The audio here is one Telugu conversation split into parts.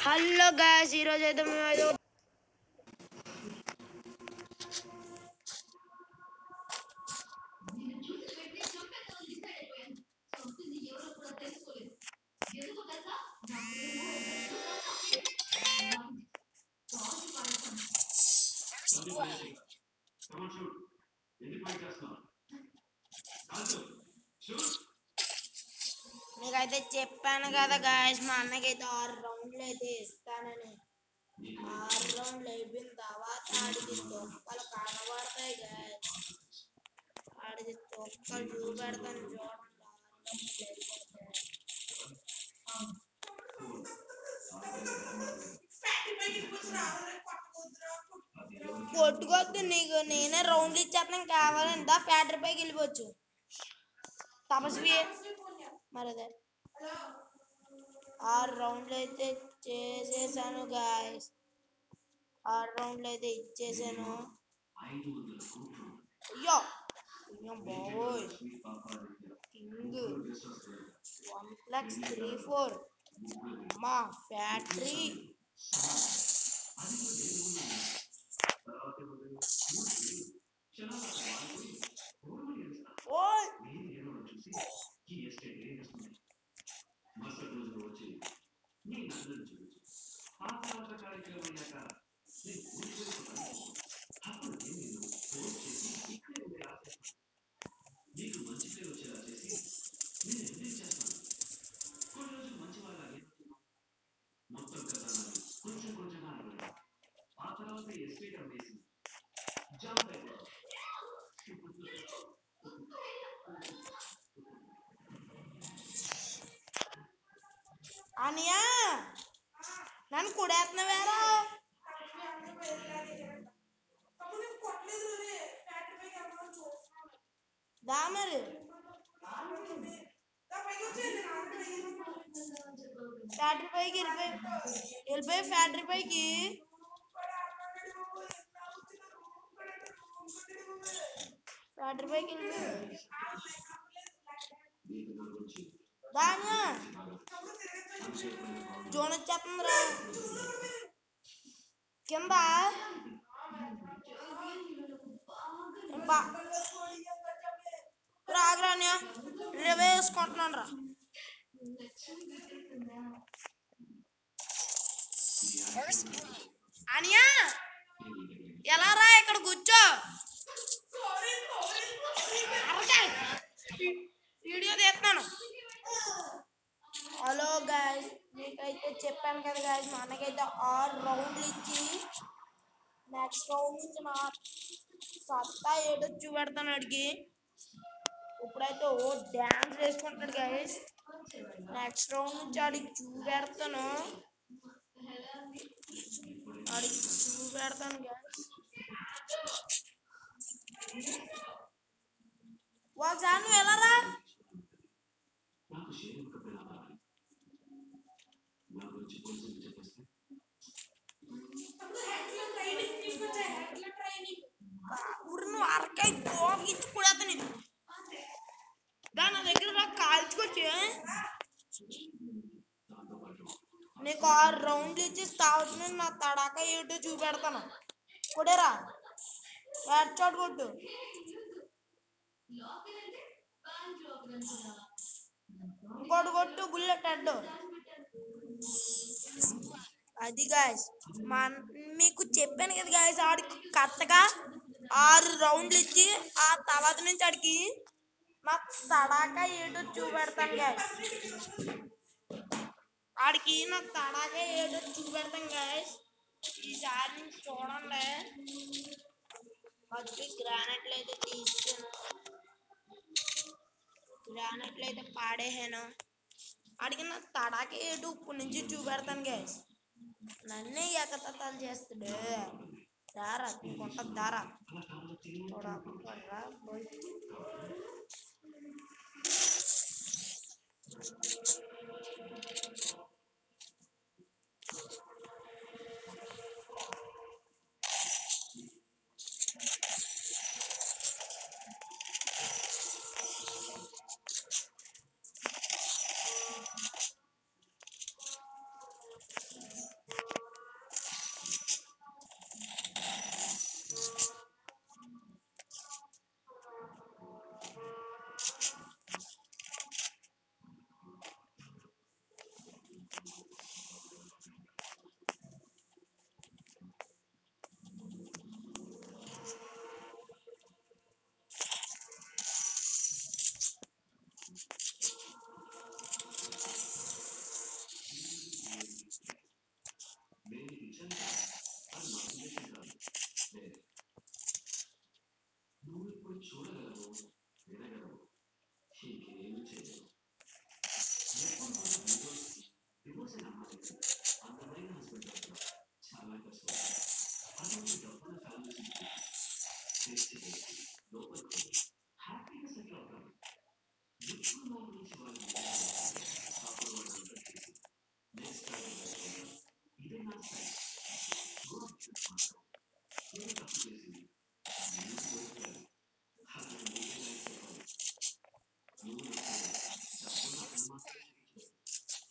హలో గాయస్ ఈరోజు అయితే మేము ఏదో మీకైతే చెప్పాను కదా గాయస్ మా అన్నకైతే ఆరు రౌండ్లు అయితే ఇస్తానని. ఆరు రౌండ్లు అయిపోయిన తర్వాత ఆడికి తొక్కలు కనబడతాయి గాయస్ ఆడికి తొక్కలు చూపెడతాను చూడండి. ఆరు కొట్టుకోవద్దు నీకు నేనే రౌండ్ ఇచ్చేస్తాను కావాలంటే ఫ్యాక్టరీ పైకి వెళ్ళిపోవచ్చు. తపస్వి. మరి అదే ఆరు రౌండ్లు అయితే చేసేసాను గాయస్ ఆరు రౌండ్లు అయితే ఇచ్చేసాను. అయ్యో! అయ్యో బాబోయ్! King. One plus three four. మా ఫ్యాక్టరీ. ఓయ్ అనియా నన్ను కుడేస్తున్నావేరా దా మరి ఫ్యాక్టరీ పైకి వెళ్ళిపోయి వెళ్ళిపోయి ఫ్యాక్టరీ పైకి ఫ్యాక్టరీ పైకి వెళ్ళిపోయి దానా జోన్ వచ్చేస్తుందిరా కింద బా రాగరానియా రివే వేసుకుంటున్నాను రా అనియా ఎలా రా ఇక్కడ కూర్చో? వీడియో తీస్తున్నాను. హలో గాయస్ మీకైతే చెప్పాను కదా గాయస్ మా అన్నకైతే ఆరు రౌండ్లు ఇచ్చి నెక్స్ట్ రౌండ్ నుంచి నా సత్తా ఏడో చూపెడతాను అడిగి. ఇప్పుడైతే ఓ డ్యాన్స్ వేసుకుంటాడు గాయస్. నెక్స్ట్ రౌండ్ నుంచి ఆడికి చూపెడతాను. ఆడికి చూపెడతాను గాయస్ ఒకసారి నువ్వు ఎలా రా ఊరు నువ్వు అరకాయ తోకిచ్చి కూడా నేను దాని నా దగ్గర రా కాల్చుకొచ్చి నీకు ఆరు రౌండ్లు నా తడాక ఏటో చూపెడతాను. కొడేరా హెడ్ షాట్ కొట్టు. ఇంకోటి కొట్టు బుల్లెట్ అడ్డు అది గాయస్ మా మీకు చెప్పాను కదా గాయస్ ఆడికి కరెక్ట్గా ఆరు రౌండ్లు ఇచ్చి ఆ తర్వాత నుంచి ఆడికి మా తడాక ఏటో చూపెడతాను గాయస్ ఆడికి నా తడాక ఏటో చూపెడతాను గాయస్ ఈసారి నుంచి చూడండి మధ్య గ్రానైట్లు అయితే తీసాను గ్రానైట్లు అయితే పాడేసాను ఆడికి నా తడాక ఏటు ఇప్పుడు నుంచి చూపెడతాను గాయస్ నన్నే ఎకతతాలు చేస్తాడు దారా కొంట దారా చూడరా పోయి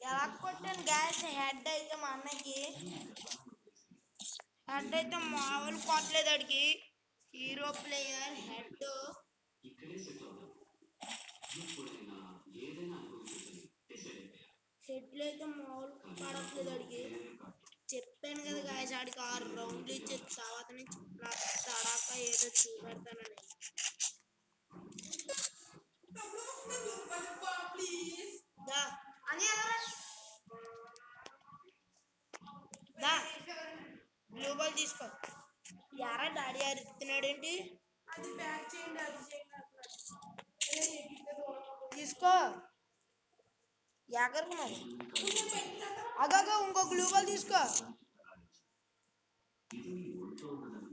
ఎలా కొట్టాను గ్యాస్ హెడ్ అయితే మా అన్నకి. హెడ్ అయితే మామూలు కొట్టలేదు అడిగి హీరో ప్లేయర్ హెడ్ హెడ్లు అయితే మామూలు పడట్లేదు అడిగి చెప్పాను కదా గాయస్ ఆడికి ఆరు రౌండ్లు ఇచ్చి తర్వాత నుంచి నా తడాక ఏదో చూపెడతానని. డాడీ అరుస్తున్నాడు ఏంటి అది బ్యాక్ చేయండి అది చేయండి తీసుకో. యాగర్ మరి. అగగా ఇంకో గ్లూ బాల్ తీసుకో నీ ఒంట్లో ఉన్నదన్న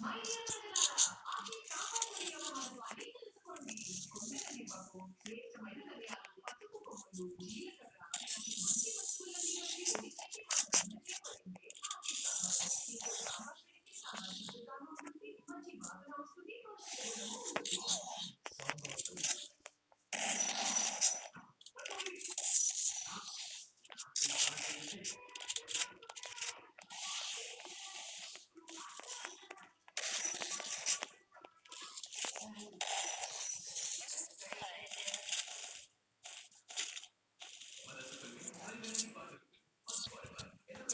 My dear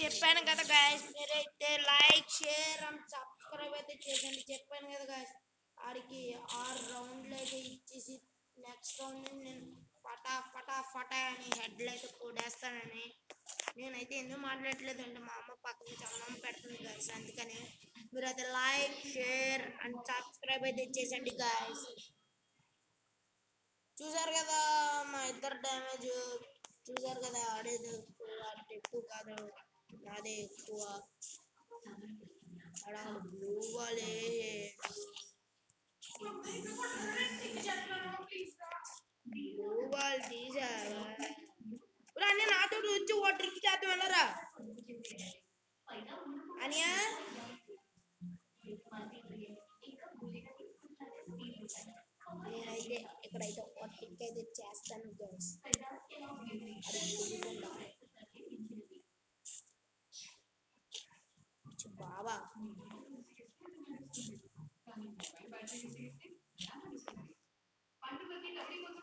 చెప్పాను కదా గాయస్ మీరైతే లైక్ షేర్ అండ్ సబ్స్క్రైబ్ అయితే చేయండి. చెప్పాను కదా గాయస్ ఆడికి ఆరు రౌండ్లు అయితే ఇచ్చేసి నెక్స్ట్ రౌండ్ నేను ఫటా ఫటా ఫటా అని హెడ్లు అయితే కొడేస్తానని నేనైతే ఎందుకు మాట్లాడట్లేదు అంటే మా అమ్మ పక్క నుంచి అన్నం పెడుతుంది గాయస్ అందుకని మీరైతే లైక్ షేర్ అండ్ సబ్స్క్రైబ్ అయితే చేసండి గాయస్ చూసారు కదా మా ఇద్దరు డ్యామేజ్ చూసారు కదా ఆడేది ఎక్కువ కాదు. నాదే ఎక్కువ ఆడ బ్లూ బాల్ బ్లూ బాల్ తీసావా రా అన్నీ నాతో వచ్చి ఓ ట్రిక్ చేద్దాం వెళ్ళరా అనియా నేనైతే ఇక్కడైతే ఒక ట్రిక్ అయితే చేస్తాను గైస్ అది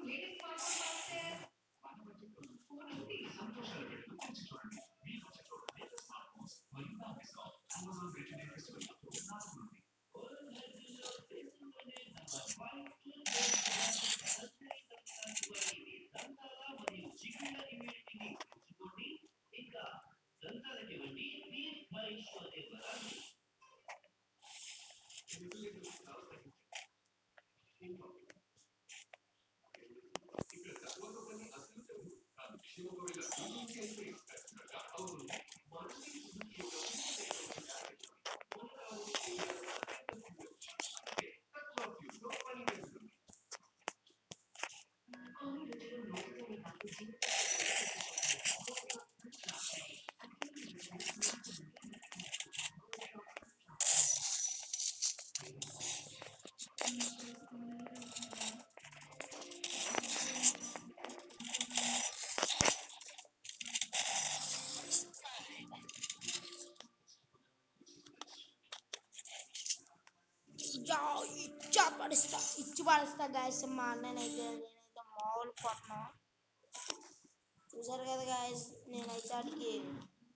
Jedes Mal, was er, man wollte nur ohne Weg, man wollte 仕事みたい人間的 ఇస్తా ఇచ్చి పడిస్తా గాయస్ మా అన్ననైతే నేనైతే మామూలు కొట్టను చూసారు కదా గాయస్ నేనైతే వాడికి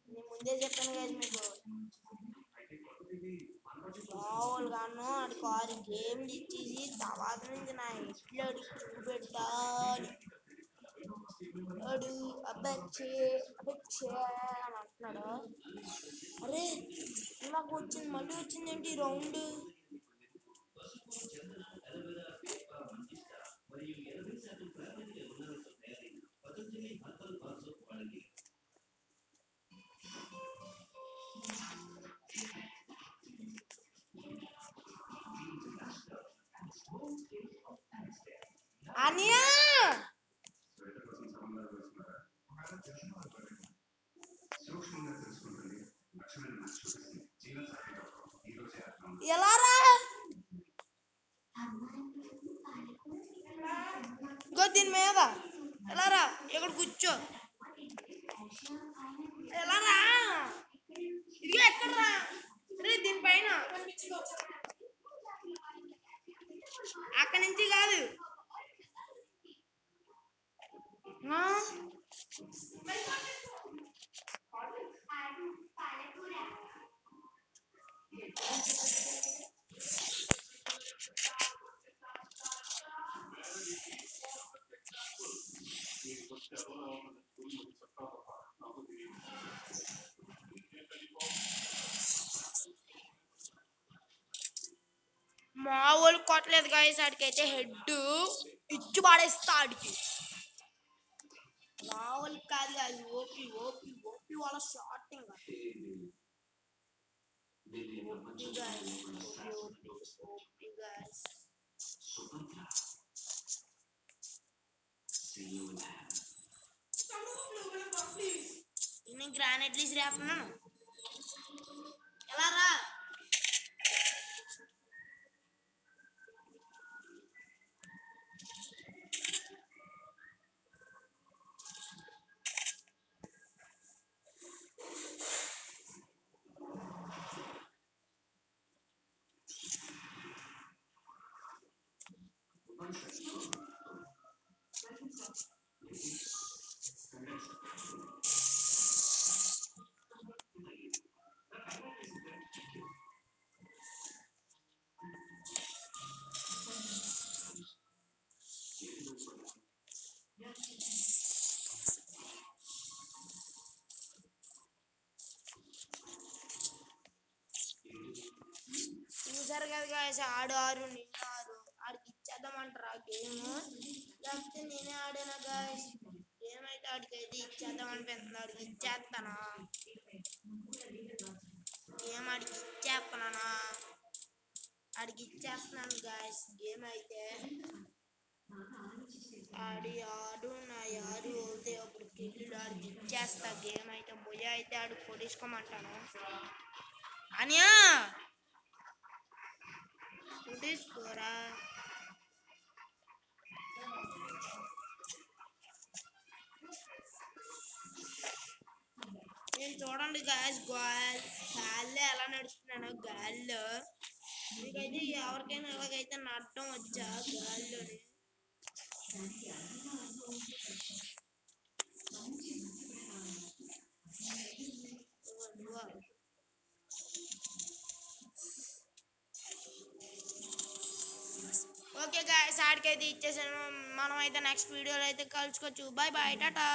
నేను ముందే చెప్పాను గాయస్ మీకు. మామూలు గాను వాడికి ఆరు గేమ్లు ఇచ్చేసి తర్వాత నుంచి నా ఇంట్లో వాడికి చూపెట్టా వాడు అబ్బచ్చే అబ్బచ్చే అని అంటున్నాడు? అరే నాకు వచ్చింది మళ్ళీ వచ్చిందేంటి రౌండ్? అనియా ఎలా రా ఇంకో దీని మీద ఎలా రా ఇక్కడ కూర్చో ఎలా రా ఇది ఎక్కడ రా రే దీనిపైన అక్కడి నుంచి కాదు ఆ? మా వాళ్ళు కొట్టలేదు గాయస్ ఆడికైతే హెడ్ ఇచ్చి పాడేస్తా ఆడికి మా వాళ్ళకి కాదు కాదు ఓపి ఓపి ఓపి వాళ్ళ shorting OP guys OP OP guys నేను గ్రానైట్లు రేపున్నాను ఎలా రా చూసారు కదా guys, ఆడు ఆరు నిన్ను ఆరు ఆడికి ఇచ్చేద్దామంటారు ఆ గేమ్ లేకపోతే నేనే ఆడానా గాయస్ గేమ్ అయితే ఆడికి అయితే ఇచ్చేద్దాం అనిపిస్తుంది. ఆడికి ఇచ్చేస్తానా? గేమ్ ఆడికి ఇచ్చేస్తున్నానా? ఆడికి ఇచ్చేస్తున్నాను గాయస్ గేమ్ అయితే. ఆడి ఆడు నా యారు అవుతే అప్పుడు కిల్లుడు ఆడికి ఇచ్చేస్తా. గేమ్ అయితే భుజ అయితే ఆడు కొట్టించుకోమంటాను అనియా! తీసుకోరా నేను చూడండి గాయస్ గాల్ గాల్లో ఎలా నడుస్తున్నాను గాల్లో. మీకైతే ఎవరికైనా ఎలాగైతే నడటం వచ్చా గాల్లోని? ఓకే గాయస్ ఇచ్చేసాను మనం అయితే నెక్స్ట్ వీడియోలో అయితే కలుసుకోవచ్చు బాయ్ బాయ్ టాటా